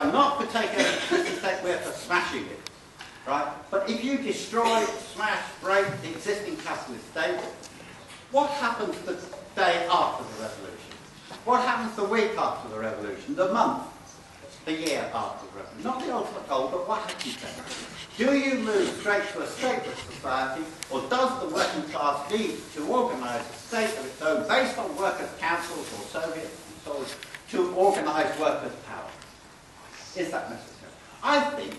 Not for taking a state, we're for smashing it. Right? But if you destroy, smash, break the existing capitalist state, what happens the day after the revolution? What happens the week after the revolution? The month? The year after the revolution? Not the ultimate goal, but what happens then? Do you move straight to a stateless society, or does the working class need to organise a state of its own based on workers' councils or Soviets and so on to organise workers' power? Is that necessary? I think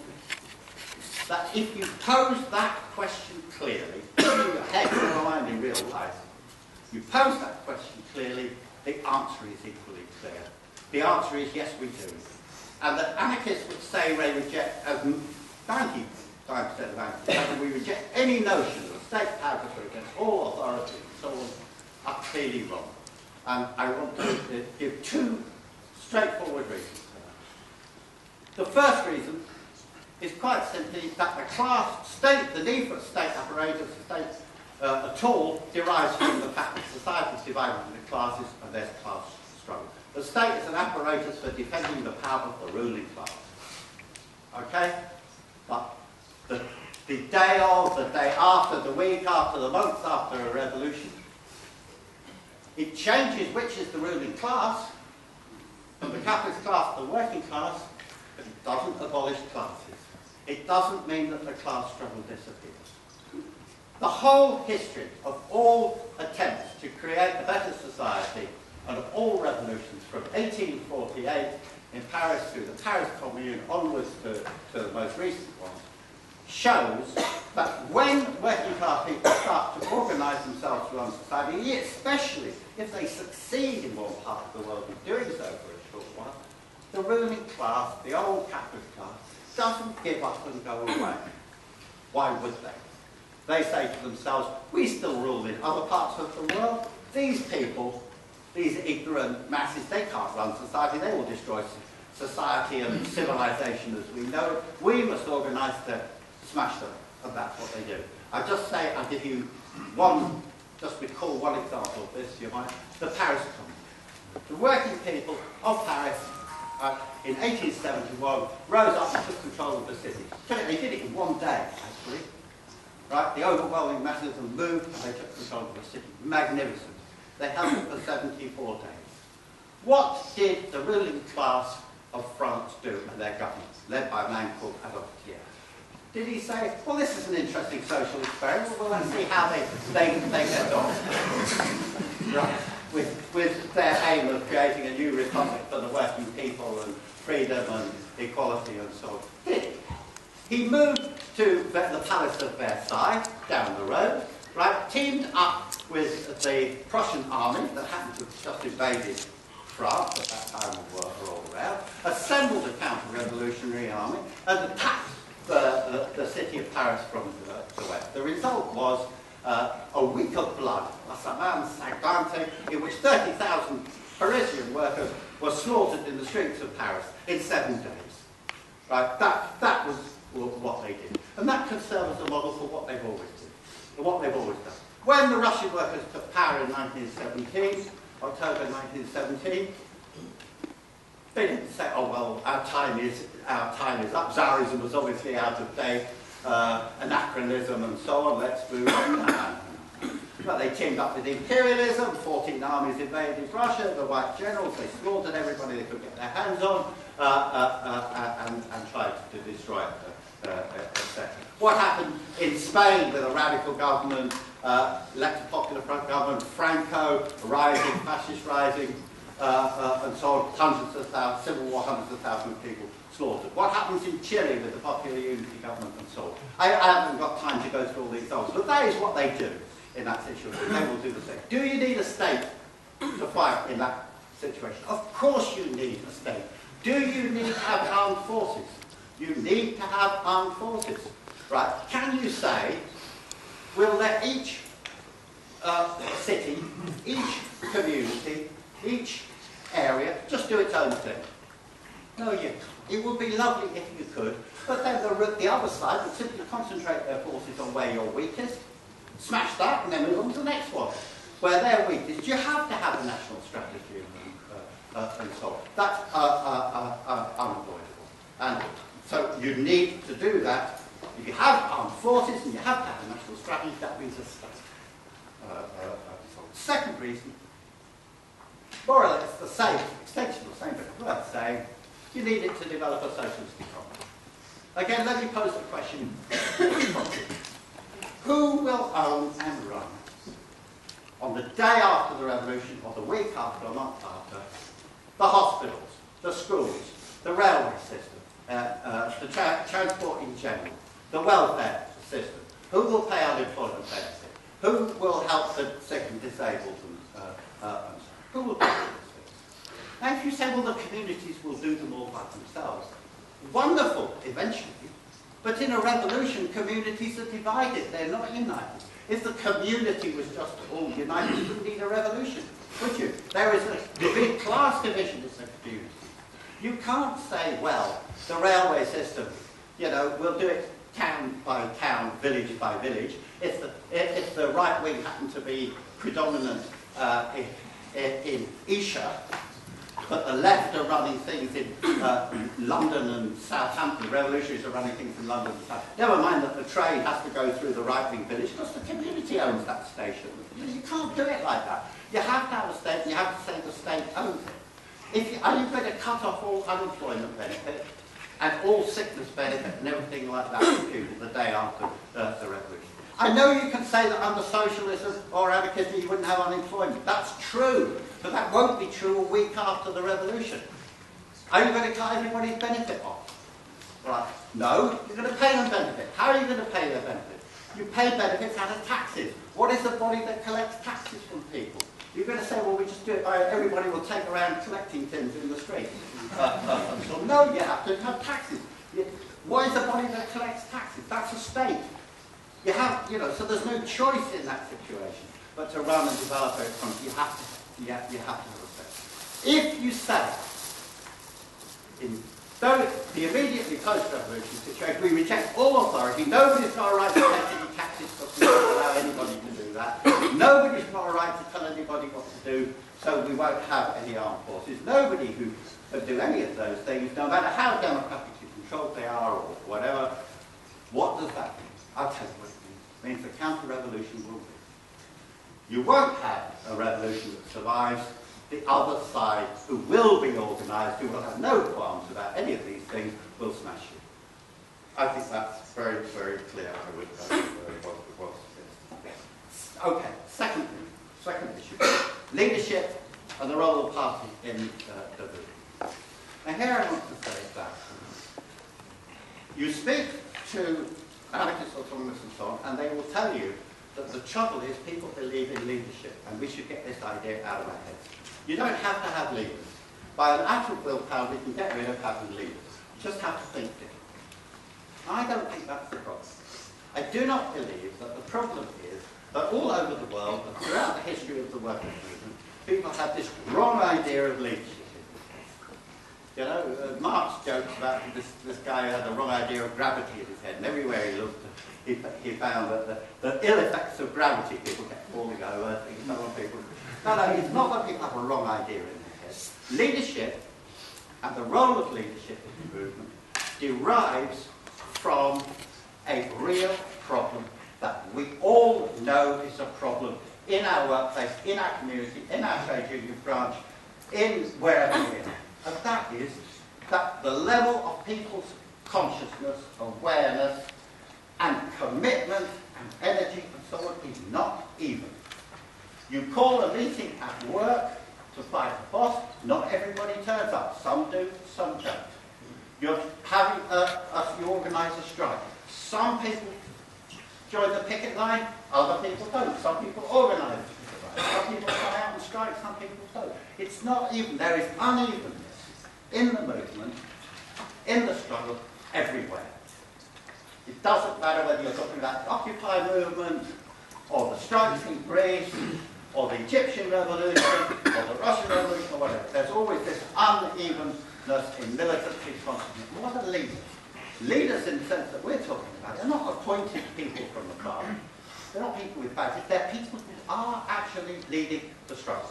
that if you pose that question clearly, head or mind in real life, you pose that question clearly, the answer is equally clear. The answer is yes, we do. And the anarchists would say they reject, as 95% of anarchists, we reject any notion of state power against all authority and so on, are clearly wrong. And I want to give two straightforward reasons that. The first reason is quite simply that the class state, the need for state apparatus, state uh, at all, derives from the fact that society is divided into classes and there's class struggle. The state is an apparatus for defending the power of the ruling class. Okay? But the, the day of, the day after, the week after, the month after a revolution, it changes which is the ruling class, the capitalist class the working class, it doesn't abolish classes. It doesn't mean that the class struggle disappears. The whole history of all attempts to create a better society and of all revolutions from 1848 in Paris through the Paris Commune onwards to, to the most recent ones shows that when working class people start to organise themselves run society, especially if they succeed in one part of the world in doing so for a short while, the ruling class, the old capitalist class, doesn't give up and go away. Why would they? They say to themselves, we still rule in other parts of the world. These people, these ignorant masses, they can't run society. They will destroy society and civilization as we know it. We must organise to smash them, and that's what they do. I'll just say, I'll give you one, just recall one example of this, you might. The Paris Commune. The working people of Paris in 1871 rose up and took control of the city. They did it in one day, actually. Right? The overwhelming masses of moved and they took control of the city. Magnificent. They held it for 74 days. What did the ruling class of France do and their government, led by a man called Adolphe Thiers? Did he say, well, this is an interesting social experiment, well, let's see how they, they, they get on. right? With, with their aim of creating a new republic for the working people and freedom and equality and so on. He moved to the Palace of Versailles, down the road, right, teamed up with the Prussian army that happened to have just invaded France at that time of war all around, assembled a counter-revolutionary army and attacked the, the, the, city of Paris from the, the west. The result was uh, a week of blood, a semaine sanglante, in which 30,000 Parisian workers were slaughtered in the streets of Paris in seven days. Right? That, that was what they did. And that can serve as a model for what they've always done. What they've always done. When the Russian workers took power in 1917, October 1917, they didn't say, oh well, our time is our time is up. Tsarism was obviously out of date, uh, anachronism and so on, let's move on. But they teamed up with imperialism, 14 armies invaded Russia, the white generals, they slaughtered everybody they could get their hands on, uh, uh, uh and, and, tried to destroy it. Uh, uh, what happened in Spain with a radical government, uh, elected popular government, Franco, rising, fascist rising, uh, uh, and so on, hundreds of thousands, civil war, hundreds of thousands of people slaughtered. What happens in Chile with the popular unity government and so on? I, I haven't got time to go through all these examples, but that is what they do in that situation. They will do the same. Do you need a state to fight in that situation? Of course you need a state. Do you need to have armed forces? You need to have armed forces. Right? Can you say, we'll let each uh, city, each community, each area just do its own thing? No, you It would be lovely if you could, but then the, the other side would simply concentrate their forces on where you're weakest, smash that, and then move on to the next one. Where they're weakest, you have to have a national strategy and, uh, uh, and so on. That's uh, uh, uh, unavoidable. But you need to do that. If you have armed forces and you have to have a national strategy, that means a state. Uh, second reason, more or less the same, extension the same, but worth saying, you need it to develop a socialist economy. Again, let me pose the question, who will own and run on the day after the revolution, or the week after, or month after, the hospitals, the schools, the railway system, uh, uh, the tra transport in general, the welfare system. Who will pay unemployment benefit? Who will help the sick and disabled? And, uh, uh who will do things? Now, if you say, well, the communities will do them all by themselves, wonderful, eventually. But in a revolution, communities are divided. They're not united. If the community was just all united, you wouldn't need a revolution, would you? There is a big class division in the community. You can't say, well, the railway system, you know, we'll do it town by town, village by village. If the, if the right wing happened to be predominant uh, in, in Esher, but the left are running things in uh, London and Southampton. Revolutionaries are running things in London and Southampton. Never mind that the train has to go through the right-wing village because the community owns that station. You can't do it like that. You have to have a state, you have to say the state owns it. If you, are you going to cut off all unemployment benefit and all sickness benefit and everything like that for people the day after uh, the revolution? I know you can say that under socialism or anarchism you wouldn't have unemployment. That's true, but that won't be true a week after the revolution. Are you going to cut everybody's benefit off? Right. No, you're going to pay them benefit. How are you going to pay their benefit? You pay benefits out of taxes. What is the body that collects taxes from people? You're going to say, well, we just do it by everybody will take around collecting things in the street. No, you have to have taxes. What is the body that collects taxes? That's a state. You have, you know, so there's no choice in that situation but to run and develop a economy. You have to, you have, you have to state. If you say, in the immediately post-revolution situation, we reject all authority, nobody's got a right to take any taxes because don't allow anybody to do that. Nobody's got a right to tell anybody what to do, so we won't have any armed forces. Nobody who would do any of those things, no matter how democratically controlled they are or whatever, what does that mean? I'll tell you what it means. It means the counter-revolution will be. You won't have a revolution that survives. The other side, who will be organised, who will have no qualms about any of these things, will smash you. I think that's very, very clear. I would say was, Okay, second thing, second issue. Leadership and the role of the party in uh, division. Now here I want to say that you speak to anarchist autonomists and so on, and they will tell you that the trouble is people believe in leadership, and we should get this idea out of our heads. You don't have to have leaders. By an act of willpower, we can get rid of having leaders. You just have to think differently. I don't think that's the problem. I do not believe that the problem is that all over the world, and throughout the history of the workers' movement, people have this wrong idea of leadership. You know, uh, Marx jokes about this, this guy who had the wrong idea of gravity in his head, and everywhere he looked, he, he found that the, the ill effects of gravity, people kept falling over, things, so on people. No, no, it's not that people have a wrong idea in their heads. Leadership, and the role of leadership in the movement, derives from a real problem that we all know is a problem in our workplace, in our community, in our trade union branch, in wherever we are. And that is that the level of people's consciousness, awareness, and commitment and energy and so on is not even. You call a meeting at work to fight the boss, not everybody turns up. Some do, some don't. You're having a, a you organise a strike. Some people join the picket line, other people don't. Some people organise Some people come out and strike, some people don't. It's not even. There is unevenness in the movement, in the struggle, everywhere. It doesn't matter whether you're talking about the Occupy movement, or the strikes in Greece, or the Egyptian revolution, or the Russian revolution, or whatever. There's always this unevenness in militancy consciousness. What are leaders? Leaders in the sense that we're talking about, they're not appointed people from the party. They're not people with badges. They're people who are actually leading the struggle.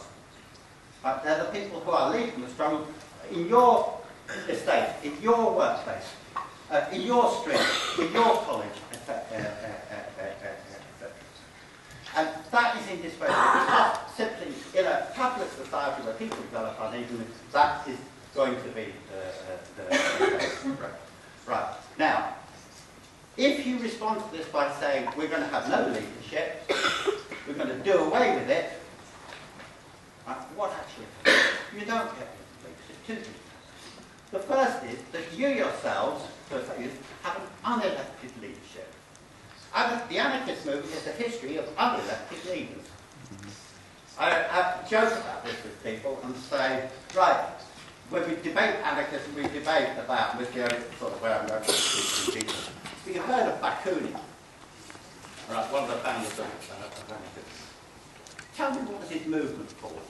Right? They're the people who are leading the struggle in your estate, in your workplace, uh, in your street, in your college, etc. And that is indispensable because simply in a capitalist society where people develop unevenly, that is going to be the, the, the right. Now, if you respond to this by saying we're going to have no leadership, we're going to do away with it, right, what actually You don't get leadership. The first is that you yourselves, have an unelected leadership. The anarchist movement is a history of unelected leaders. I, I joke about this with people and say, right, when we debate anarchism, we debate about, with the sort of way I'm going to speak people. But you've heard of Bakunin, right, one of the founders of, uh, anarchism. Tell me what was his movement called?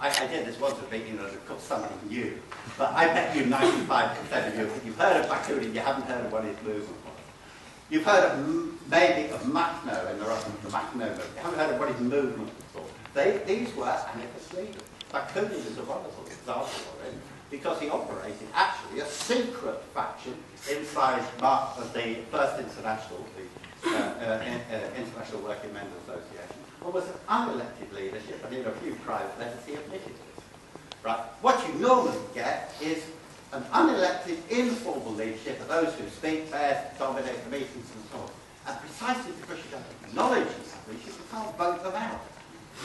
I, I did this once with me, you know, because somebody knew. But I bet you 95% of you, you've heard of Bakunin, you haven't heard of what his movement was. You've heard of maybe of Makhno in the Russian the Makhno movement. You haven't heard of what his movement was called. They, these were anarchist leaders. Bakunin is a wonderful example of it because he operated actually a secret faction inside of the First International, the Uh, uh, uh, International Working Men's Association, an unelected leadership, and in a few private letters he admitted this. Right? What you normally get is an unelected, informal leadership of those who speak best, dominate the meetings and so on. And precisely because you don't acknowledge these leadership, you can't vote them out.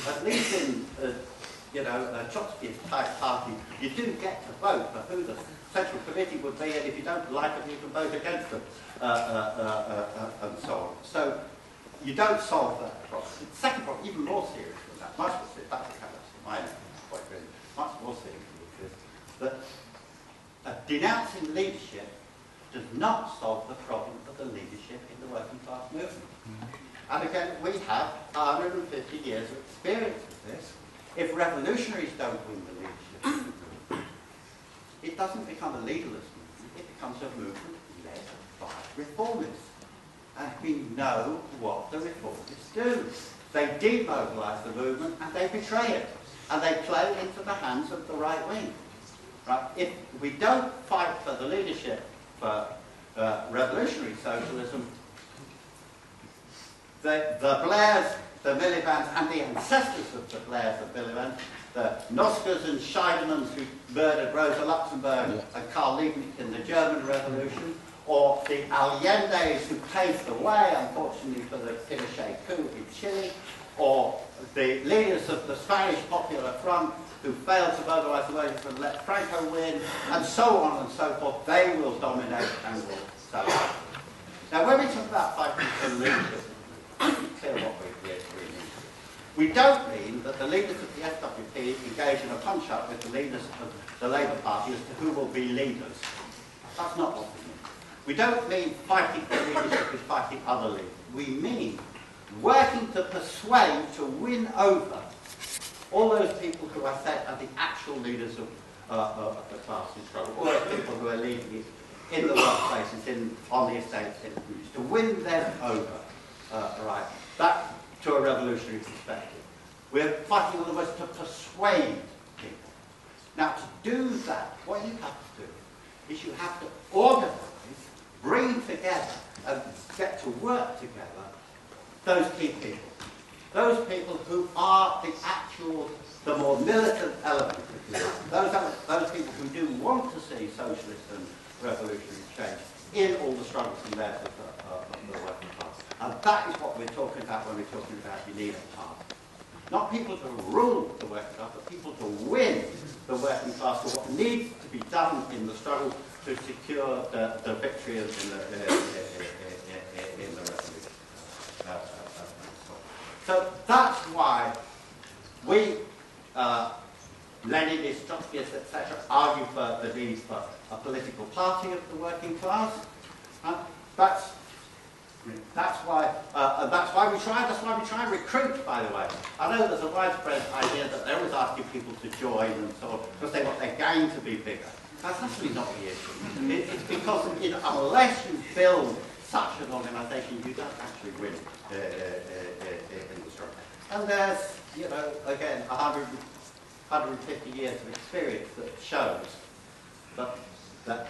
At least in uh, you know, a Trotsky's type party, you do get to vote for who the central committee would be, and if you don't like them, you can vote against them, uh, uh, uh, uh and so on. So you don't solve that problem. The second problem, even more serious than that, much more serious, that's kind of minor point really, much more serious, is that uh, denouncing leadership does not solve the problem of the leadership in the working class movement. Mm. And again, we have 150 years of experience with this, if revolutionaries don't win the leadership, doesn't become a legalist movement, it becomes a movement led by reformists. And we know what the reformists do. They demobilise the movement and they betray it. And they play into the hands of the right wing. Right? If we don't fight for the leadership for uh, revolutionary socialism, the, the Blairs the Miliband and the ancestors of the Blairs of Miliband, the Noskes and Scheidemanns who murdered Rosa Luxemburg yeah. and Karl Liebknecht in the German Revolution, or the Allende's who paved the way, unfortunately, for the Pinochet coup in Chile, or the leaders of the Spanish Popular Front who failed to mobilize the way to let Franco win, and so on and so forth, they will dominate and will sell Now, when we talk about fighting for leadership, it's clear what we we don't mean that the leaders of the SWP engage in a punch-up with the leaders of the Labour Party as to who will be leaders. That's not what we mean. We don't mean fighting for leadership is fighting other leaders. We mean working to persuade, to win over all those people who I said are the actual leaders of, uh, uh, of the class in struggle, all those people who are leading it in the workplaces, in, on the estates, in to win them over. Uh, right. That to a revolutionary perspective. We're fighting all the West to persuade people. Now, to do that, what you have to do is you have to organize, bring together, and get to work together those key people. Those people who are the actual, the more militant element, those, those people who do want to see socialist and revolutionary change in all the struggles and of the, uh, of the working class. And that is what we're talking about when we're talking about you need a party. Not people to rule the working class, but people to win the working class for what needs to be done in the struggle to secure the, the victory in the, uh, in the revolution. Uh, uh, so that's why we, uh, Leninists, Trotskyists, etc., argue for the need for a political party of the working class. Uh, that's that's why, uh, that's why we try. That's why we try and recruit. By the way, I know there's a widespread idea that they're always asking people to join and so on because they want their gang to be bigger. That's actually not the issue. It, it's because you know, unless you build such an organisation, you don't actually win uh, uh, uh, uh in the struggle. And there's, you know, again, 100, 150 years of experience that shows that, that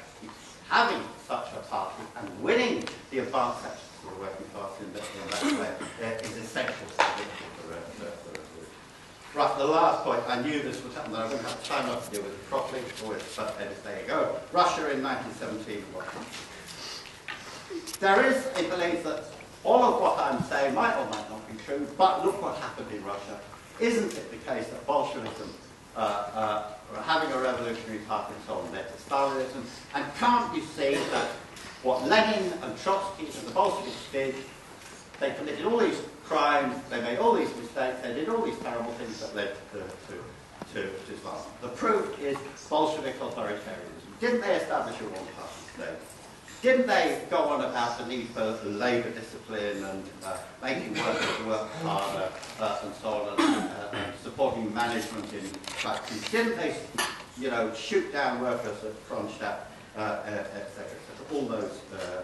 having such a party and winning the advanced sections of the working class in, the, in that way uh, is essential to the victory. Right, the last point, I knew this would happen, but I don't have time enough to deal with it properly, but there you go. Russia in 1917, there is a belief that all of what I'm saying might or might not be true, but look what happened in Russia. Isn't it the case that Bolshevism, uh, uh, having a revolutionary so on, Stalinism? And can't you see that what Lenin and Trotsky and the Bolsheviks did, they committed all these crimes, they made all these mistakes, they did all these terrible things that led to, to, to, to Stalin. The proof is Bolshevik authoritarianism. Didn't they establish a one-party state? Didn't they go on about the need for labour discipline and uh, making workers work harder uh, and so on, and, uh, supporting management in factories? Didn't they, you know, shoot down workers at Kronstadt, uh, uh, et cetera, et cetera? All those. Uh,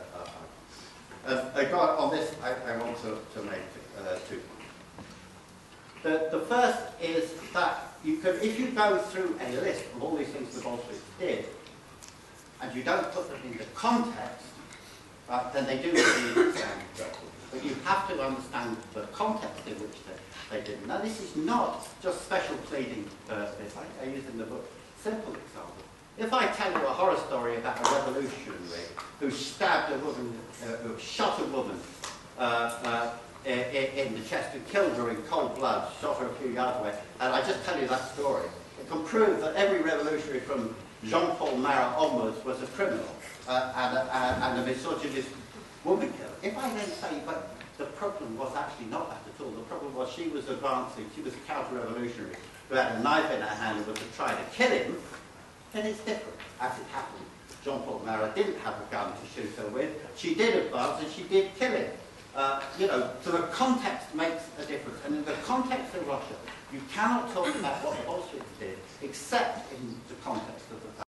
uh, uh, got on this, I, I want to, to make uh, two points. The, the first is that you can, if you go through a list of all these things the Bolsheviks did, and you don't put them into context, uh, then they do really sound. But you have to understand the context in which they, they didn't. Now, this is not just special pleading purpose. I, I use in the book simple example. If I tell you a horror story about a revolutionary who stabbed a woman, uh, who shot a woman uh, uh, in, in the chest, and killed her in cold blood, shot her a few yards away, and I just tell you that story, it can prove that every revolutionary from Jean-Paul Marat onwards was a criminal uh, and, a, and a misogynist woman killer. If I then say, but the problem was actually not that at all. The problem was she was advancing, she was a counter-revolutionary who had a knife in her hand and was trying to kill him, then it's different, as it happened. Jean-Paul Marat didn't have a gun to shoot her with. She did advance and she did kill him. Uh, you know, so the context makes a difference. And in the context of Russia, you cannot talk about what the Bolsheviks did, except in the context of the